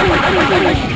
Thank you.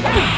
Hey!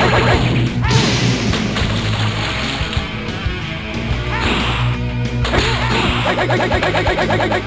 Hey!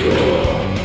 Whoa!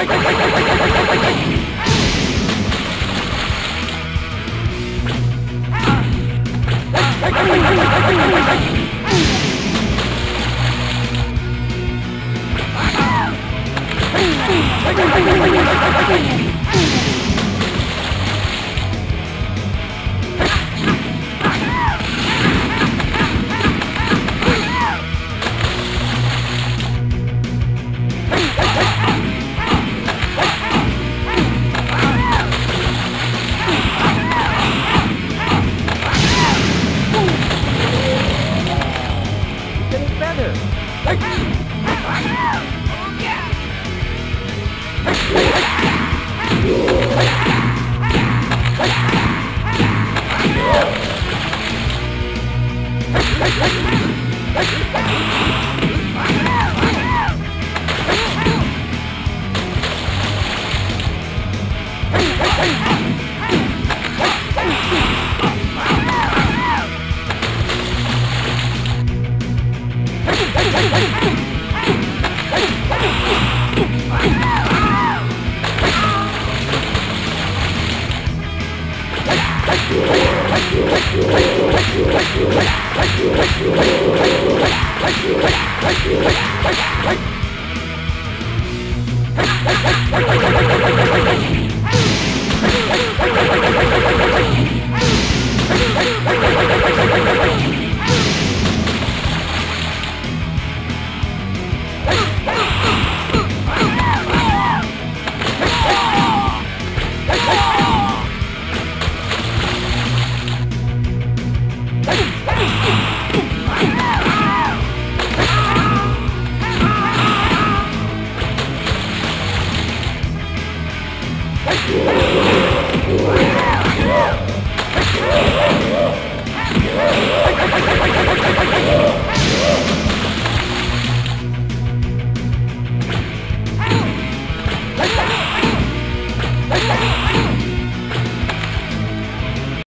Hey! はい。